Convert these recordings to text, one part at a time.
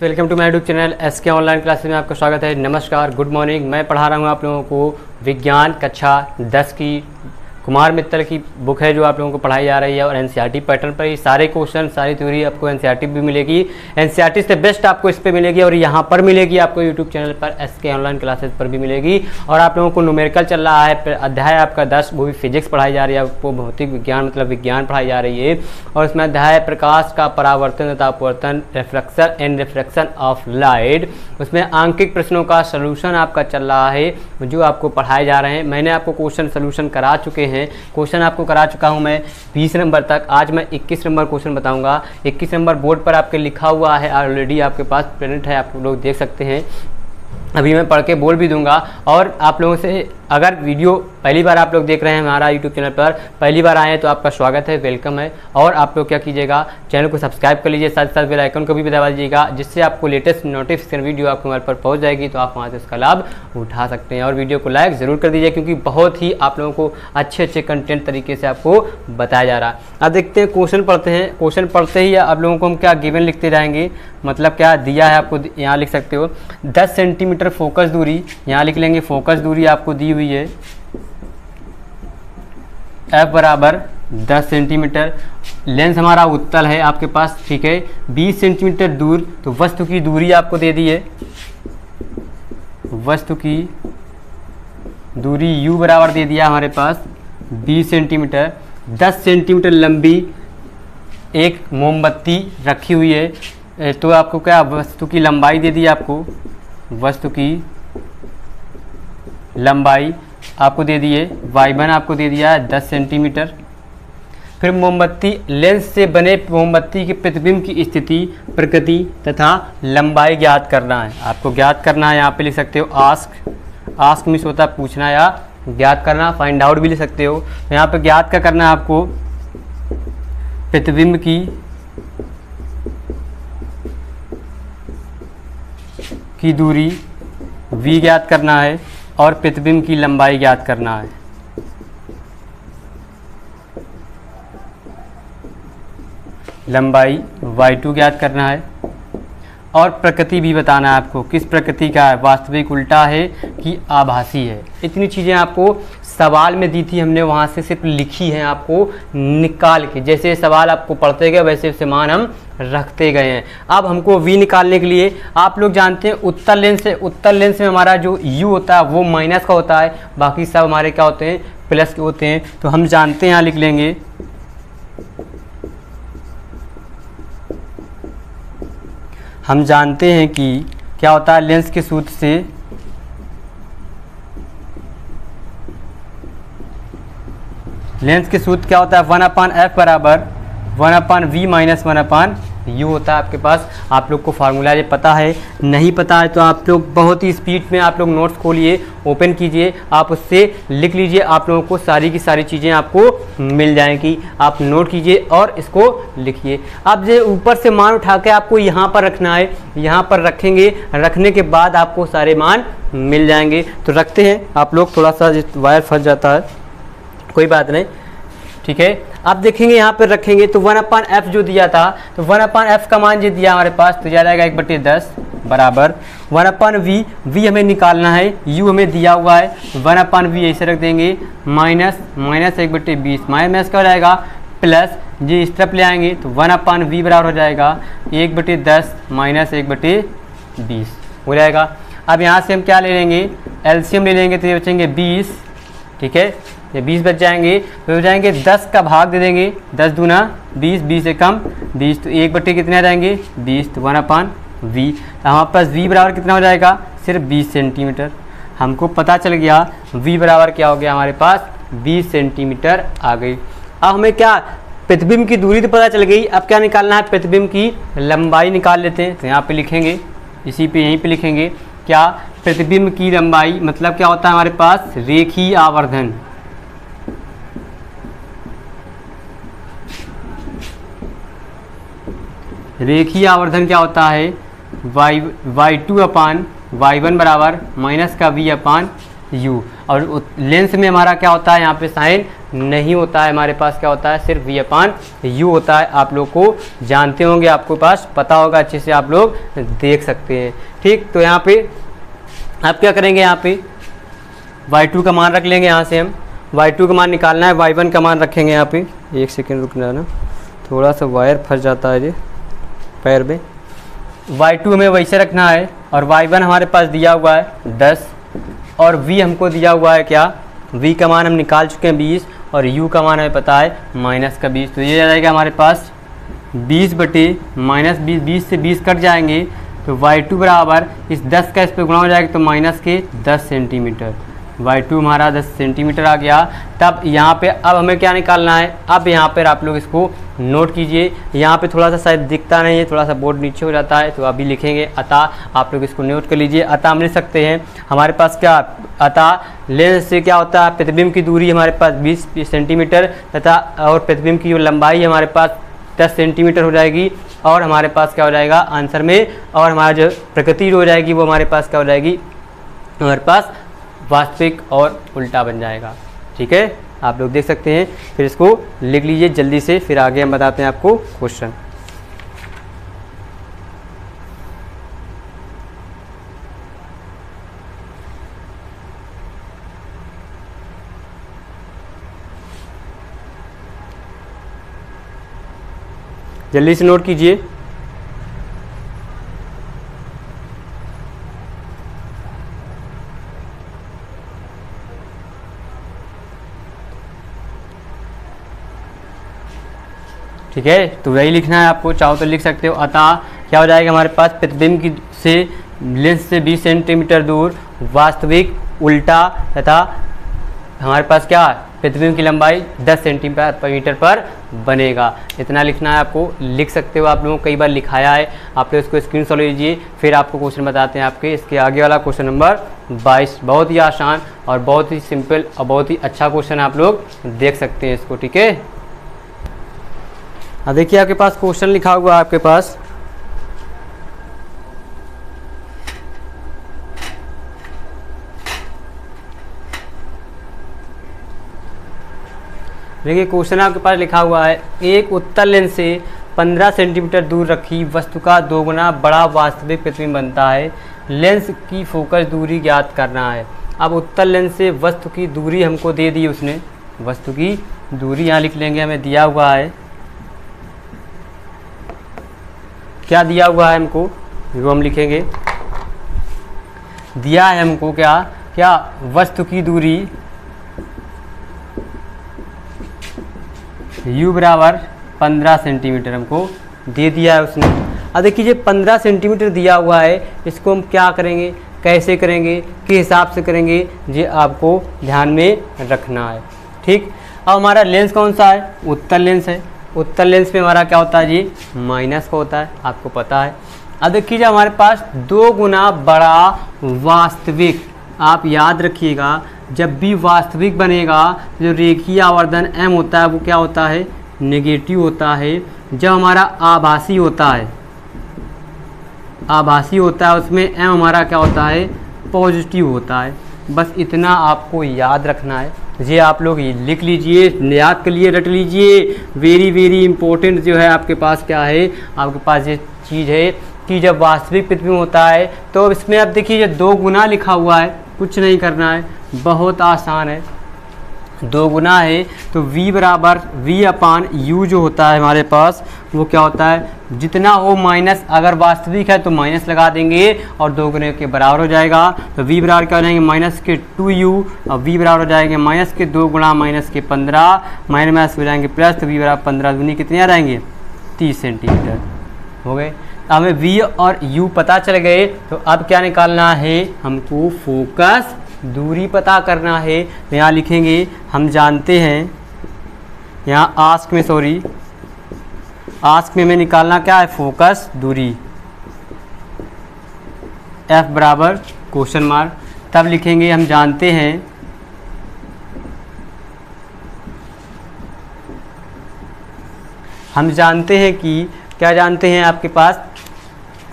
Welcome to my YouTube channel S K online classes में आपका स्वागत है। नमस्कार, गुड मॉर्निंग। मैं पढ़ा रहा हूँ आप लोगों को विज्ञान कक्षा 10 की कुमार मित्तल की बुक है जो आप लोगों को पढ़ाई जा रही है और एनसीईआरटी पैटर्न पर ही सारे क्वेश्चन सारी थ्योरी आपको एनसीईआरटी भी मिलेगी। एनसीईआरटी से बेस्ट आपको इस पर मिलेगी और यहाँ पर मिलेगी, आपको यूट्यूब चैनल पर एस के ऑनलाइन क्लासेस पर भी मिलेगी। और आप लोगों को न्यूमेरिकल चल रहा है अध्याय आपका दस, वो भी फिजिक्स पढ़ाई जा रही है, आपको भौतिक विज्ञान मतलब विज्ञान पढ़ाई जा रही है। और इसमें अध्याय प्रकाश का परावर्तन तथा अपवर्तन reflection and reflection of light उसमें आंकिक प्रश्नों का सोल्यूशन आपका चल रहा है, जो आपको पढ़ाए जा रहे हैं। मैंने आपको क्वेश्चन सोल्यूशन करा चुके हैं क्वेश्चन आपको करा चुका हूँ मैं 20 नंबर तक। आज मैं 21 नंबर क्वेश्चन बताऊँगा। 21 नंबर बोर्ड पर आपके लिखा हुआ है ऑलरेडी आपके पास प्रिंट है, आप लोग देख सकते हैं। अभी मैं पढ़ के बोल भी दूँगा और आप लोगों से अगर वीडियो पहली बार आप लोग देख रहे हैं हमारा यूट्यूब चैनल पर, पहली बार आए हैं तो आपका स्वागत है वेलकम है। और आप लोग क्या कीजिएगा, चैनल को सब्सक्राइब कर लीजिए साथ साथ बेल आइकन को भी दबा दीजिएगा, जिससे आपको लेटेस्ट नोटिफिकेशन वीडियो आपके मोबाइल पर पहुँच जाएगी तो आप वहाँ से उसका लाभ उठा सकते हैं। और वीडियो को लाइक ज़रूर कर दीजिए, क्योंकि बहुत ही आप लोगों को अच्छे अच्छे कंटेंट तरीके से आपको बताया जा रहा है। अब देखते हैं क्वेश्चन पढ़ते हैं। क्वेश्चन पढ़ते ही आप लोगों को हम क्या गिवन लिखते जाएँगे? मतलब क्या दिया है आपको, यहाँ लिख सकते हो। दस सेंटीमीटर फोकस दूरी, यहाँ लिख लेंगे फोकस दूरी आपको दी हुई है। एफ़ बराबर 10 सेंटीमीटर लेंस हमारा उत्तल है आपके पास, ठीक है। 20 सेंटीमीटर दूर तो वस्तु की दूरी आपको दे दी है। वस्तु की दूरी u बराबर दे दिया हमारे पास 20 सेंटीमीटर 10 सेंटीमीटर लंबी एक मोमबत्ती रखी हुई है। तो आपको क्या, वस्तु की लंबाई दे दी आपको। वस्तु की लंबाई आपको दे दिए, वाई वन आपको दे दिया है, दस सेंटीमीटर। फिर मोमबत्ती, लेंस से बने मोमबत्ती के प्रतिबिंब की स्थिति, प्रकृति तथा लंबाई ज्ञात करना है। आपको ज्ञात करना है, यहाँ पे लिख सकते हो आस्क। आस्क मिस होता है पूछना या ज्ञात करना, फाइंड आउट भी लिख सकते हो। तो यहाँ पे ज्ञात का करना है आपको? प्रतिबिंब की की दूरी, v ज्ञात करना है। और प्रतिबिंब की लंबाई ज्ञात करना है। लंबाई y2 ज्ञात करना है और प्रकृति भी बताना है आपको। किस प्रकृति का है? वास्तविक उल्टा है कि आभासी है। इतनी चीज़ें आपको सवाल में दी थी, हमने वहाँ से सिर्फ़ लिखी है आपको, निकाल के। जैसे सवाल आपको पढ़ते गए, वैसे समान हम रखते गए हैं। अब हमको वी निकालने के लिए, आप लोग जानते हैं उत्तर लेंस से उत्तर लेंस में हमारा जो यू होता है, वो माइनस का होता है। बाकी सब हमारे क्या होते हैं प्लस के होते हैं। तो हम जानते हैं, यहाँ लिख लेंगे। हम जानते हैं कि क्या होता है लेंस के सूत्र से लेंस के सूत्र क्या होता है? वन अपान एफ़ बराबर, one upon v minus one upon u होता है आपके पास। आप लोग को फार्मूला ये पता है, नहीं पता है तो आप लोग बहुत ही स्पीड में आप लोग नोट्स खोलिए ओपन कीजिए, आप उससे लिख लीजिए, आप लोगों को सारी की सारी चीज़ें आपको मिल जाएँगी। आप नोट कीजिए और इसको लिखिए। अब जो ऊपर से मान उठा के आपको यहाँ पर रखना है। यहाँ पर रखेंगे, रखने के बाद आपको सारे मान मिल जाएँगे। तो रखते हैं। आप लोग थोड़ा सा वायर फंस जाता है। कोई बात नहीं। ठीक है? आप देखेंगे, यहाँ पर रखेंगे तो वन अपान एफ़ जो दिया था तो वन अपान एफ़ का मान जो दिया हमारे पास तो जा जाएगा एक बटे दस, बराबर। वन अपान वी वी हमें निकालना है यू हमें दिया हुआ है वन अपान वी ऐसे रख देंगे माइनस माइनस एक बटे बीस माइनस हो जाएगा? प्लस जी इस तरफ़ ले आएँगे तो वन अपान वी बराबर हो जाएगा, एक बटे दस माइनस एक बटे बीस, हो जाएगा। अब यहाँ से हम क्या ले लेंगे? एल्शियम ले लेंगे तो ये बचेंगे बीस, ठीक है? ये बीस बच जाएँगे तो हो जाएँगे दस का भाग दे देंगे। दस दूना बीस बीस से कम, बीस तो एक बट्टे कितने आ जाएँगे? बीस तो वन अपान वी। तो हमारे पास वी बराबर कितना हो जाएगा? सिर्फ़ बीस सेंटीमीटर। हमको पता चल गया वी बराबर क्या हो गया हमारे पास? बीस सेंटीमीटर आ गई। अब हमें क्या प्रतिबिंब की दूरी तो पता चल गई, अब क्या निकालना है? प्रतिबिंब की लंबाई निकाल लेते हैं। तो यहाँ पे लिखेंगे, इसी पे यहीं पे लिखेंगे, क्या प्रतिबिंब की लंबाई मतलब क्या होता है हमारे पास? रेखी आवर्धन। रेखीय आवर्धन क्या होता है? Y y two upon y one बराबर माइनस का वी अपान यू और लेंस में हमारा क्या होता है? यहाँ पे साइन नहीं होता है। हमारे पास क्या होता है? सिर्फ़ वी अपान यू होता है। आप लोग को जानते होंगे, आपको पास पता होगा, अच्छे से आप लोग देख सकते हैं। ठीक तो यहाँ पे आप क्या करेंगे? यहाँ पे y2 का मान रख लेंगे। यहाँ से हम y2 का मान निकालना है। y1 का मान रखेंगे यहाँ पे। एक सेकेंड रुकना ना। थोड़ा सा वायर फंस जाता है ये पैर में। Y2 हमें वैसे रखना है और y1 हमारे पास दिया हुआ है 10 और v हमको दिया हुआ है क्या? V का मान हम निकाल चुके हैं 20 और u का मान हमें पता है माइनस का 20 तो ये आ जाएगा हमारे पास 20 बटे माइनस बीस बीस से 20 कट जाएँगे। तो y2 बराबर इस 10 का इस पर गुणा हो जाएगा तो माइनस के 10 सेंटीमीटर y2 हमारा 10 सेंटीमीटर आ गया। तब यहाँ पे अब हमें क्या निकालना है? अब यहाँ पर आप लोग इसको नोट कीजिए। यहाँ पे थोड़ा सा शायद दिखता नहीं है, थोड़ा सा बोर्ड नीचे हो जाता है तो अभी लिखेंगे। अतः, आप लोग इसको नोट कर लीजिए। अतः हम लिख सकते हैं। हमारे पास क्या, अतः लेंस से क्या होता है? प्रतिबिंब की दूरी हमारे पास 20 सेंटीमीटर तथा और प्रतिबिंब की जो लंबाई हमारे पास 10 सेंटीमीटर हो जाएगी और हमारे पास क्या हो जाएगा? आंसर में और हमारा जो प्रकृति हो जाएगी, वो हमारे पास क्या हो जाएगी? हमारे पास वास्तविक और उल्टा बन जाएगा। ठीक है? आप लोग देख सकते हैं। फिर इसको लिख लीजिए जल्दी से, फिर आगे हम बताते हैं आपको क्वेश्चन जल्दी से नोट कीजिए। ठीक है? तो वही लिखना है आपको, चाहो तो लिख सकते हो। अतः क्या हो जाएगा हमारे पास? प्रतिबिंब की से, लेंस से 20 सेंटीमीटर दूर, वास्तविक उल्टा तथा हमारे पास क्या? प्रतिबिंब की लंबाई 10 सेंटीमीटर पर बनेगा। इतना लिखना है आपको। लिख सकते हो आप लोगों कई बार लिखाया है। आप लोग इसको स्क्रीन लीजिए, फिर आपको क्वेश्चन बताते हैं आपके। इसके आगे वाला क्वेश्चन नंबर 22 बहुत ही आसान और बहुत ही सिंपल और बहुत ही अच्छा क्वेश्चन आप लोग देख सकते हैं इसको, ठीक है? अब देखिए आपके पास क्वेश्चन लिखा हुआ है आपके पास। देखिए क्वेश्चन आपके पास लिखा हुआ है, एक उत्तर लेंस से 15 सेंटीमीटर दूर रखी वस्तु का दोगुना बड़ा वास्तविक प्रतिबिंब बनता है। लेंस की फोकस दूरी ज्ञात करना है। अब उत्तर लेंस से वस्तु की दूरी हमको दे दी उसने। वस्तु की दूरी यहाँ लिख लेंगे, हमें दिया हुआ है। क्या दिया हुआ है हमको? वो हम लिखेंगे। दिया है हमको क्या? क्या वस्तु की दूरी? u बराबर 15 सेंटीमीटर हमको दे दिया है उसने। अब देखिए जो 15 सेंटीमीटर दिया हुआ है, इसको हम क्या करेंगे? कैसे करेंगे? किस हिसाब से करेंगे? ये आपको ध्यान में रखना है। ठीक? अब हमारा लेंस कौन सा है? उत्तर लेंस है। उत्तर लेंस में हमारा क्या होता है जी? माइनस का होता है, आपको पता है। अब देखिए हमारे पास दो गुना बड़ा वास्तविक। आप याद रखिएगा, जब भी वास्तविक बनेगा, जो रेखीय आवर्धन m होता है, वो क्या होता है? नेगेटिव होता है। जब हमारा आभासी होता है, आभासी होता है, उसमें m हमारा क्या होता है? पॉजिटिव होता है। बस इतना आपको याद रखना है। ये आप लोग लिख लीजिए याद के लिए रट लीजिए। वेरी वेरी इंपॉर्टेंट जो है आपके पास क्या है? आपके पास ये चीज़ है कि जब वास्तविक पृथ्वी होता है तो इसमें आप देखिए दो गुना लिखा हुआ है, कुछ नहीं करना है, बहुत आसान है। दो गुना है तो v बराबर v अपान u जो होता है हमारे पास, वो क्या होता है? जितना हो माइनस अगर वास्तविक है तो माइनस लगा देंगे और दो गुने के बराबर हो जाएगा। तो v बराबर क्या हो जाएँगे? माइनस के टू यू और v बराबर हो जाएँगे माइनस के दो गुणा माइनस के पंद्रह। माइनस माइनस हो जाएँगे प्लस तो v बराबर पंद्रह दूनी कितने आ जाएँगे? तीस सेंटीमीटर हो गए? हमें v और u पता चल गए तो अब क्या निकालना है? हमको फोकस दूरी पता करना है। तो यहाँ लिखेंगे, हम जानते हैं। यहाँ आस्क में सॉरी आस्क में हमें निकालना क्या है? फोकस दूरी। एफ़ बराबर क्वेश्चन मार्क तब लिखेंगे, हम जानते हैं। हम जानते हैं कि, क्या जानते हैं आपके पास?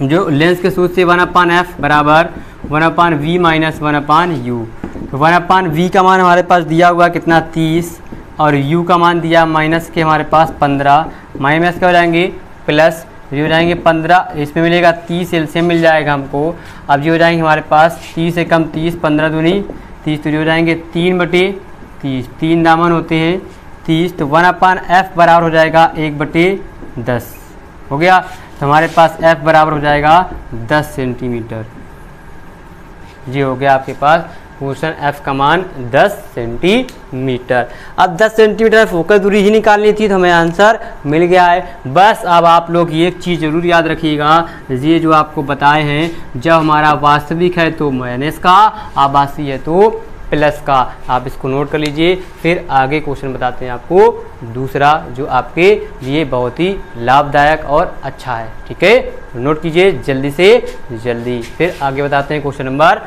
जो लेंस के सूत्र से वन अपान एफ़ बराबर one upon v minus one upon u तो वन अपान वी का मान हमारे पास दिया हुआ कितना? तीस. और यू का मान दिया माइनस के हमारे पास पंद्रह. माइनस क्या हो जाएँगे? प्लस ये हो जाएँगे पंद्रह. इसमें मिलेगा तीस. एल्सियम मिल जाएगा हमको. अब ये हो जाएँगे हमारे पास तीस से कम तीस, पंद्रह दूनी. तीस तो ये हो जाएँगे तीन बटे तीस. तीन दामन होते हैं तीस. तो वन अपान एफ़ बराबर हो जाएगा एक बटे दस. हो गया? तो हमारे पास एफ़ बराबर हो जाएगा दस सेंटीमीटर जी हो गया आपके पास क्वेश्चन एफ़ का मान 10 सेंटीमीटर अब 10 सेंटीमीटर फोकस दूरी ही निकालनी थी तो हमें आंसर मिल गया है। बस अब आप लोग ये एक चीज़ ज़रूर याद रखिएगा, ये जो आपको बताए हैं, जब हमारा वास्तविक है तो माइनस का, आभासी है तो प्लस का। आप इसको नोट कर लीजिए, फिर आगे क्वेश्चन बताते हैं आपको। दूसरा जो आपके लिए बहुत ही लाभदायक और अच्छा है, ठीक है? नोट कीजिए जल्दी से, जल्दी। फिर आगे बताते हैं क्वेश्चन नंबर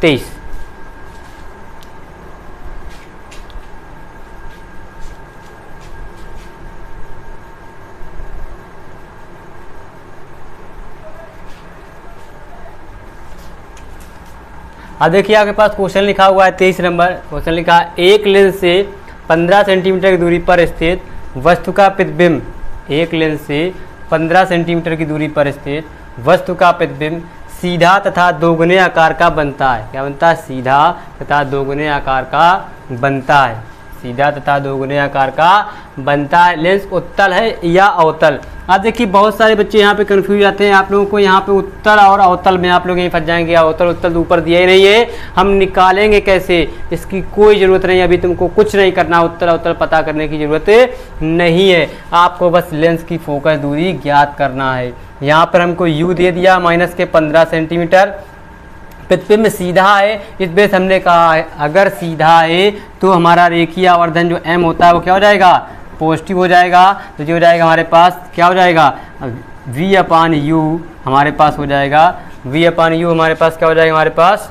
तेईस। अब देखिए, आपके पास क्वेश्चन लिखा हुआ है तेईस नंबर। क्वेश्चन लिखा, एक लेंस से 15 सेंटीमीटर की दूरी पर स्थित वस्तु का प्रतिबिंब। एक लेंस से 15 सेंटीमीटर की दूरी पर स्थित वस्तु का प्रतिबिंब सीधा तथा दोगुने आकार का बनता है। क्या बनता है? सीधा तथा दोगुने आकार का बनता है। सीधा तथा दोगुने आकार का बनता है। लेंस उत्तल है या अवतल। अब देखिए, बहुत सारे बच्चे यहाँ पे कंफ्यूज आते हैं। आप लोगों को यहाँ पे उत्तर और अवतल में आप लोग यहीं फंस जाएँगे। अवतल, उत्तल ऊपर दिया ही नहीं है। हम निकालेंगे कैसे? इसकी कोई ज़रूरत नहीं अभी तुमको कुछ नहीं करना। उत्तर अवतल पता करने की ज़रूरत नहीं है। आपको बस लेंस की फोकस दूरी ज्ञात करना है। यहाँ पर हमको यू दे दिया माइनस के पंद्रह सेंटीमीटर प्रतिबिंब सीधा है, इस बेस हमने कहा है, अगर सीधा है तो हमारा रेखीय आवर्धन जो एम होता है वो क्या हो जाएगा? पॉजिटिव हो जाएगा। तो जो हो जाएगा हमारे पास, क्या हो जाएगा? वी अपान यू हमारे पास हो जाएगा। वी अपान यू हमारे पास क्या हो जाएगा हमारे पास?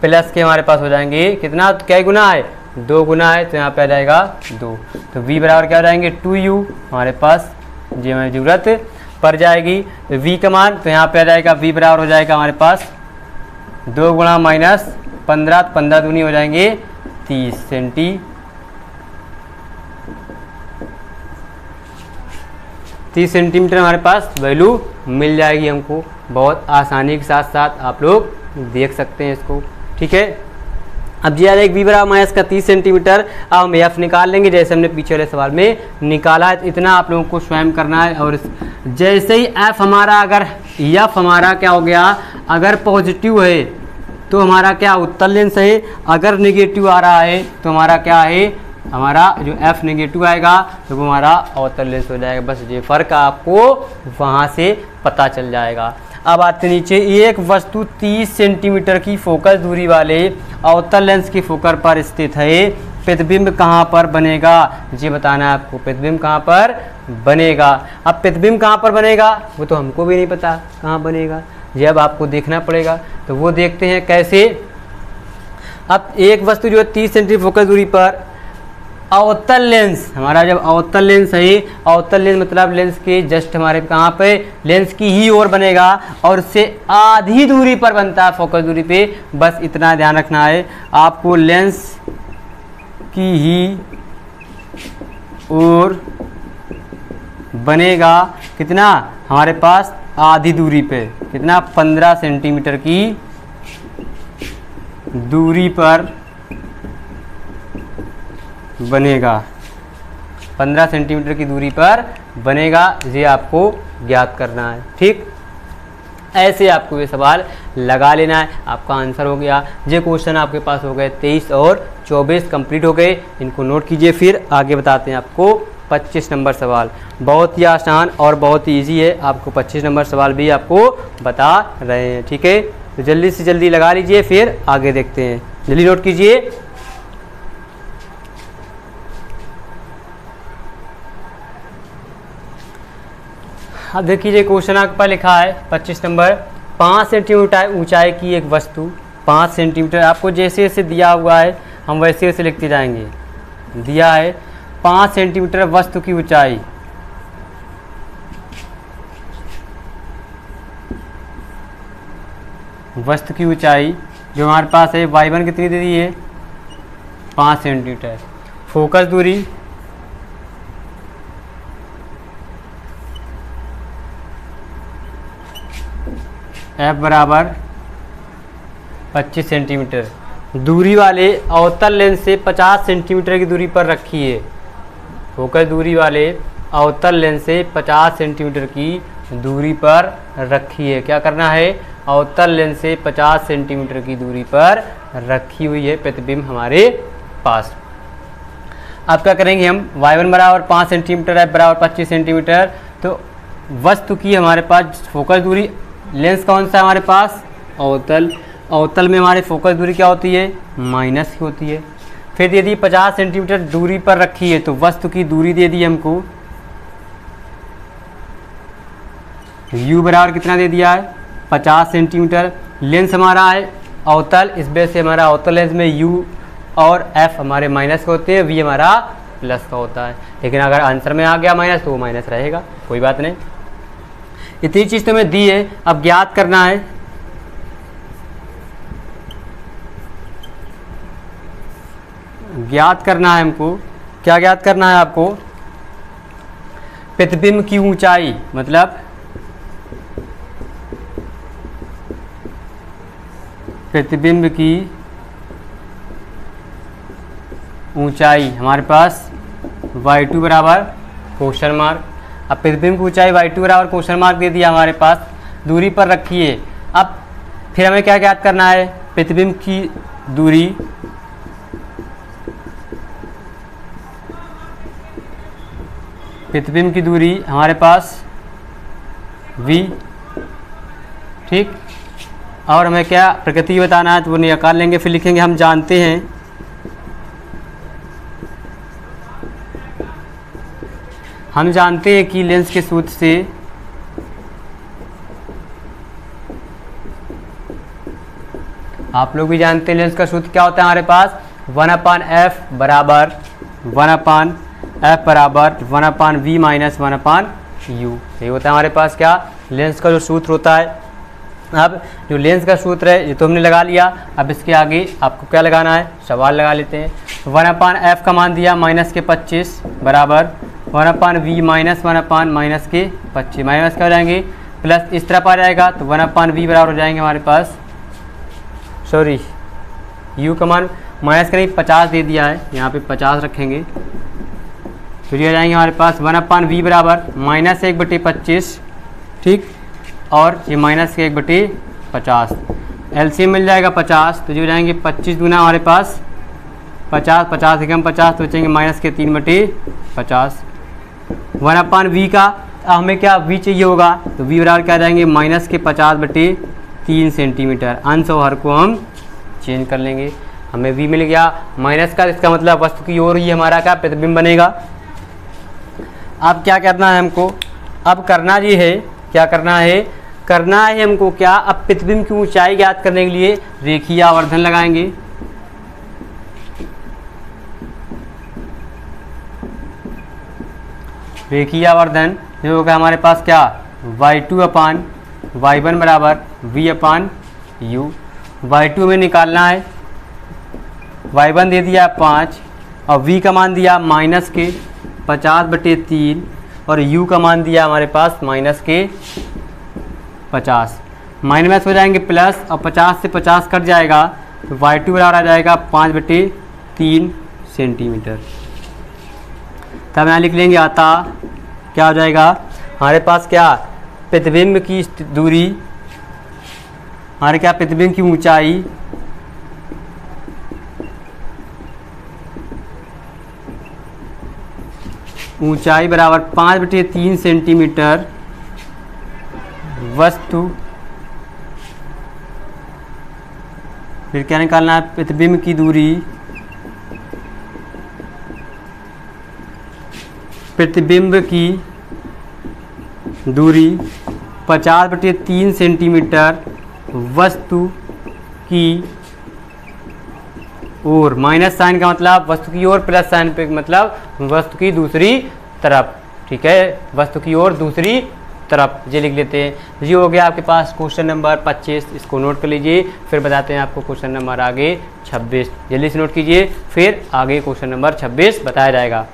प्लस के हमारे पास हो जाएँगे। कितना? तो क्या गुना है? दो गुना है तो यहाँ पे आ जाएगा दो। तो v बराबर क्या हो जाएँगे? टू यू हमारे पास। जी हमें ज़रूरत पड़ जाएगी। तो v का मान तो यहाँ पे आ जाएगा। V बराबर हो जाएगा हमारे पास दो गुणा माइनस पंद्रह पंद्रह दूनी हो जाएँगे तीस सेंटी। तीस सेंटीमीटर हमारे पास वैल्यू मिल जाएगी हमको। बहुत आसानी के साथ साथ आप लोग देख सकते हैं इसको। ठीक है? अब जी एक वी बराबर माइनस का तीस सेंटीमीटर। अब हम एफ़ निकाल लेंगे। जैसे हमने पीछे वाले सवाल में निकाला है इतना आप लोगों को स्वयं करना है और जैसे ही एफ़ हमारा अगर एफ़ हमारा क्या हो गया, अगर पॉजिटिव है तो हमारा क्या उत्तर लेंस है? अगर निगेटिव आ रहा है तो हमारा क्या है? हमारा जो एफ़ नेगेटिव आएगा तो वो हमारा अवतल लेंस हो जाएगा। बस ये फ़र्क आपको वहाँ से पता चल जाएगा। अब आते नीचे, एक वस्तु 30 सेंटीमीटर की फोकस दूरी वाले अवतल लेंस की फोकर पर स्थित है। प्रतिबिंब कहाँ पर बनेगा? ये बताना है आपको। प्रतिबिंब कहाँ पर? बनेगा। अब प्रतिबिंब कहाँ पर बनेगा? वो तो हमको भी नहीं पता कहाँ बनेगा। अब आपको देखना पड़ेगा। तो वो देखते हैं कैसे। अब एक वस्तु जो है तीस सेंटीमीटर फोकस दूरी पर, अवतल लेंस हमारा जब अवतल लेंस है, अवतल लेंस मतलब लेंस के जस्ट हमारे कहाँ पे लेंस की ही ओर बनेगा और उससे आधी दूरी पर बनता है फोकस दूरी पे। बस इतना ध्यान रखना है। आपको लेंस की ही ओर बनेगा कितना? हमारे पास आधी दूरी पे। कितना? पंद्रह सेंटीमीटर की दूरी पर बनेगा। 15 सेंटीमीटर की दूरी पर बनेगा, ये आपको ज्ञात करना है। ठीक? ऐसे आपको ये सवाल लगा लेना है। आपका आंसर हो गया। ये क्वेश्चन आपके पास हो गए तेईस और चौबीस कंप्लीट हो गए। इनको नोट कीजिए फिर। आगे बताते हैं आपको। 25 नंबर सवाल। बहुत ही आसान और बहुत ही ईजी है। आपको 25 नंबर सवाल भी आपको बता रहे हैं, ठीक है? तो जल्दी से जल्दी लगा लीजिए, फिर आगे देखते हैं। जल्दी नोट कीजिए। अब देखिए क्वेश्चन आपके पास लिखा है, पच्चीस नंबर। पाँच सेंटीमीटर ऊंचाई की एक वस्तु, पाँच सेंटीमीटर। आपको जैसे जैसे दिया हुआ है, हम वैसे वैसे लिखते जाएँगे। दिया है पाँच सेंटीमीटर वस्तु की ऊंचाई। वस्तु की ऊंचाई जो हमारे पास है वाई वन कितनी दे दी है? पाँच सेंटीमीटर। फोकस दूरी। एफ़ बराबर 25 सेंटीमीटर। दूरी वाले अवतल लेंस से 50 सेंटीमीटर की दूरी पर रखी है। फोकस दूरी वाले अवतल लेंस से 50 सेंटीमीटर की दूरी पर रखी है। क्या करना है? अवतल लेंस से 50 सेंटीमीटर की दूरी पर रखी हुई है प्रतिबिंब हमारे पास। अब क्या करेंगे हम? वाई वन बराबर पाँच सेंटीमीटर है, बराबर पच्चीस सेंटीमीटर। तो वस्तु की हमारे पास फोकस दूरी, लेंस कौन सा हमारे पास? अवतल। अवतल में हमारे फोकस दूरी क्या होती है? माइनस की होती है। फिर यदि 50 सेंटीमीटर दूरी पर रखी है तो वस्तु की दूरी दे दी हमको। U बराबर कितना दे दिया है? 50 सेंटीमीटर। लेंस हमारा है अवतल, इस वजह से हमारा अवतल लेंस में u और f हमारे माइनस का होते हैं, v हमारा प्लस का होता है। लेकिन अगर आंसर में आ गया माइनस तो वो माइनस रहेगा, कोई बात नहीं। इतनी चीज़ तो हमें दी है, अब ज्ञात करना है। ज्ञात करना है हमको। क्या ज्ञात करना है आपको? प्रतिबिंब की ऊंचाई मतलब? प्रतिबिंब की ऊंचाई, हमारे पास y2 बराबर क्वेश्चन मार्क। अब प्रतिबिंब की ऊंचाई y2 बराबर क्वेश्चन मार्क दे दिया हमारे पास, दूरी पर रखिए। अब फिर हमें क्या ज्ञात करना है? प्रतिबिंब की दूरी प्रतिबिंब की दूरी हमारे पास v, ठीक? और हमें क्या प्रकृति बताना है तो वो निकाल लेंगे, फिर लिखेंगे हम जानते हैं। हम जानते हैं कि लेंस के सूत्र से आप लोग भी जानते हैं लेंस का सूत्र क्या होता है हमारे पास? वन अपान एफ़ बराबर वन अपान एफ़ बराबर one upon v minus one upon u ये होता है हमारे पास क्या? लेंस का जो सूत्र होता है। अब जो लेंस का सूत्र है, ये तो हमने लगा लिया। अब इसके आगे आपको क्या लगाना है? सवाल लगा लेते हैं। वन अपान एफ़ का मान दिया माइनस के पच्चीस, बराबर। One upon v minus one upon minus के पच्चीस। माइनस क्या हो जाएँगे? प्लस इस तरफ़ आ जाएगा तो वन अपान वी बराबर हो जाएँगे हमारे पास। सॉरी यू का मान माइनस का नहीं, पचास दे दिया है। यहाँ पे पचास रखेंगे। फिर आ जाएँगे हमारे पास वन अपान वी बराबर माइनस एक बटे पच्चीस, ठीक? और ये माइनस के एक बटे पचास। एलसीएम मिल जाएगा पचास तो जो जाएँगे पच्चीस गुना हमारे पास पचास पचास एकम पचास तो बचेंगे माइनस के तीन बटे पचास। वन अपान वी का हमें क्या वी चाहिए होगा? तो वी बराबर क्या जाएँगे माइनस के पचास बटे तीन सेंटीमीटर। अंश और हर को हम चेंज कर लेंगे। हमें वी मिल गया। माइनस का, इसका मतलब वस्तु की ओर ही हमारा क्या प्रतिबिंब बनेगा? अब क्या करना है हमको? अब करना ये है, क्या करना है? करना है हमको क्या? अब प्रतिबिंब की ऊंचाई ज्ञात करने के लिए रेखीय आवर्धन लगाएँगे। रेखीय आवर्धन जो होगा हमारे पास क्या? Y2 two upon y one बराबर v upon u y two में निकालना है। वाई वन दे दिया पाँच, और v का मान दिया माइनस के। पचास बटे तीन और u का मान दिया हमारे पास माइनस के पचास। माइनस हो जाएँगे प्लस और पचास से पचास कट जाएगा तो वाई टू बराबर आ जाएगा पाँच बटे तीन सेंटीमीटर तब यहाँ लिख लेंगे आता। क्या हो जाएगा? हमारे पास क्या? प्रतिबिंब की दूरी। हमारे क्या? प्रतिबिंब की ऊंचाई। ऊंचाई बराबर पाँच बटे तीन सेंटीमीटर वस्तु। फिर क्या निकालना है? प्रतिबिंब की दूरी। प्रतिबिंब की दूरी 50 बटे तीन सेंटीमीटर वस्तु की ओर। माइनस साइन का मतलब वस्तु की ओर, प्लस साइन पे मतलब वस्तु की दूसरी तरफ़, ठीक है? वस्तु की ओर दूसरी तरफ़, ये लिख लेते हैं। ये हो गया आपके पास क्वेश्चन नंबर 25 इसको नोट कर लीजिए, फिर बताते हैं आपको क्वेश्चन नंबर आगे 26 जल्दी से नोट कीजिए, फिर आगे क्वेश्चन नंबर 26 बताया जाएगा।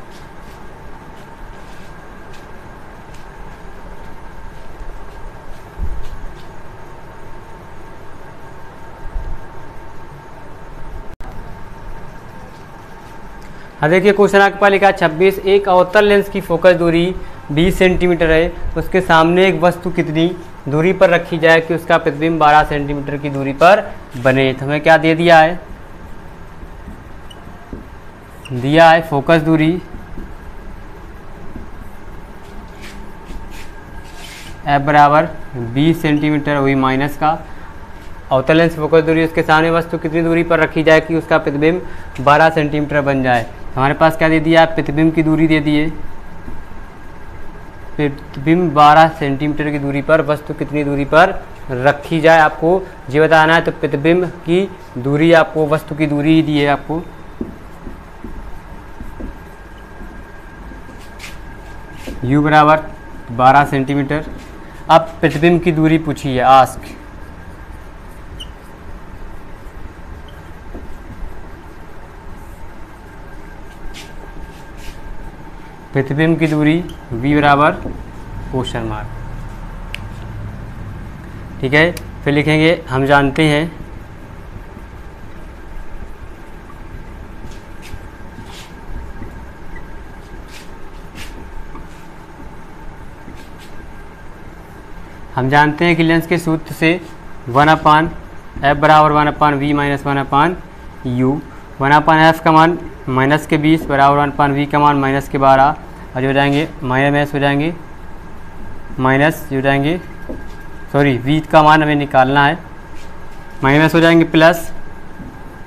हाँ देखिए, क्वेश्चन आपके पास लिखा है, छब्बीस, एक अवतल लेंस की फोकस दूरी 20 सेंटीमीटर है, उसके सामने एक वस्तु कितनी दूरी पर रखी जाए कि उसका प्रतिबिंब 12 सेंटीमीटर की दूरी पर बने। तो हमें क्या दे दिया है? दिया है फोकस दूरी एफ़ बराबर 20 सेंटीमीटर हुई माइनस का। अवतल लेंस फोकस दूरी, उसके सामने वस्तु कितनी दूरी पर रखी जाए कि उसका प्रतिबिंब 12 सेंटीमीटर बन जाए। हमारे पास क्या दे दिया? प्रतिबिंब की दूरी दे दिए। प्रतिबिंब 12 सेंटीमीटर की दूरी पर, वस्तु तो कितनी दूरी पर रखी जाए आपको? ये बताना है तो प्रतिबिंब की दूरी आपको, वस्तु की दूरी ही दी है आपको। u बराबर 12 सेंटीमीटर। अब प्रतिबिंब की दूरी पूछी है आस्क। प्रतिबिंब की दूरी v बराबर क्वेश्चन मार्क। ठीक है? फिर लिखेंगे, हम जानते हैं हम जानते हैं कि लेंस के सूत्र से वन अपान एफ़ बराबर one upon v minus one upon u one upon f का मान माइनस के बीस बराबर वन अपान वी का मान माइनस के बारह और जो जाएँगे, माइनस माइनस हो जाएँगे, माइनस जो जाएँगे सॉरी वी का मान हमें निकालना है। माइनस हो जाएँगे प्लस।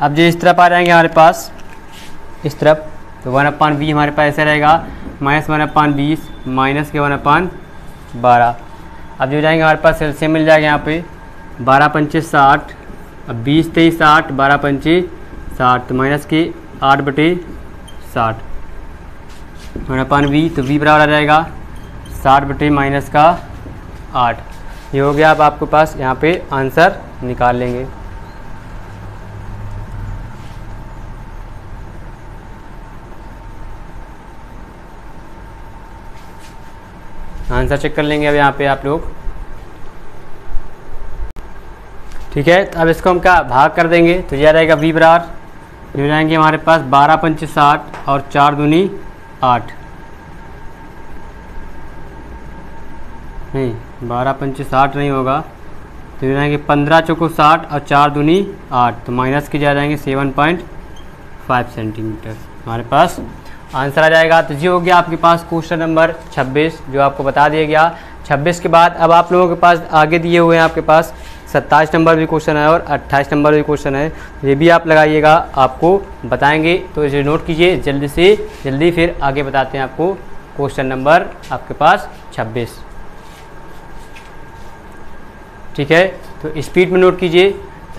अब जो इस तरफ़ आ जाएँगे हमारे पास, इस तरफ़ तो वन अपान वी हमारे पास ऐसे रहेगा, माइनस वन अपान बीस, माइनस के वन अपान बारह। अब जो जाएँगे हमारे पास सेल्सियम मिल जाएगा यहाँ पे, बारह पंचे साठ, अब बीस तेईस साठ, बारह पंचे साठ तो माइनस के आठ बटे साठ। वन अपन वी तो वी बराबर आ जाएगा साठ बटे माइनस का आठ। ये हो गया अब आपके पास यहाँ पे आंसर निकाल लेंगे। आंसर चेक कर लेंगे अब यहाँ पे आप लोग। ठीक है तो अब इसको हम क्या, भाग कर देंगे। तो यह रहेगा वी बराबर। हो जाएँगे हमारे पास बारह पंच साठ और चार दूनी आठ। नहीं, बारह पंचे साठ नहीं होगा। तो ये जाएँगे पंद्रह चौको साठ और चार दूनी आठ। तो माइनस के जा जाएँगे सेवन पॉइंट फाइव सेंटीमीटर। हमारे पास आंसर आ जाएगा। तो ये हो गया आपके पास क्वेश्चन नंबर छब्बीस, जो आपको बता दिया गया। छब्बीस के बाद अब आप लोगों के पास आगे दिए हुए हैं आपके पास सत्ताईस नंबर भी क्वेश्चन है और अट्ठाईस नंबर भी क्वेश्चन है। ये भी आप लगाइएगा, आपको बताएँगे। तो इसे नोट कीजिए, जल्दी से, जल्दी फिर आगे बताते हैं आपको क्वेश्चन नंबर आपके पास छब्बीस। ठीक है तो स्पीड में नोट कीजिए।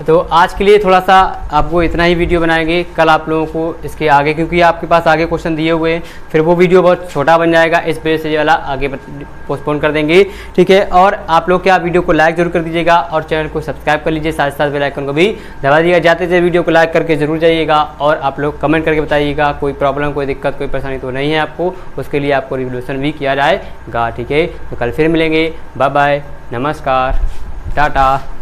तो आज के लिए थोड़ा सा आपको इतना ही वीडियो बनाएँगे। कल आप लोगों को इसके आगे, क्योंकि आपके पास आगे क्वेश्चन दिए हुए हैं, फिर वो वीडियो बहुत छोटा बन जाएगा, इस वजह से वाला आगे पोस्टपोन कर देंगे। ठीक है, और आप लोग क्या वीडियो को लाइक ज़रूर कर दीजिएगा, और चैनल को सब्सक्राइब कर लीजिए, साथ साथ बेलाइकन को भी दबा दीजिएगा। जाते जाते वीडियो को लाइक करके ज़रूर जाइएगा, और आप लोग कमेंट करके बताइएगा, कोई प्रॉब्लम कोई दिक्कत, कोई परेशानी तो नहीं है आपको, उसके लिए आपको रिवोल्यूशन भी किया जाएगा। ठीक है तो कल फिर मिलेंगे। बाय बाय नमस्कार, टाटा।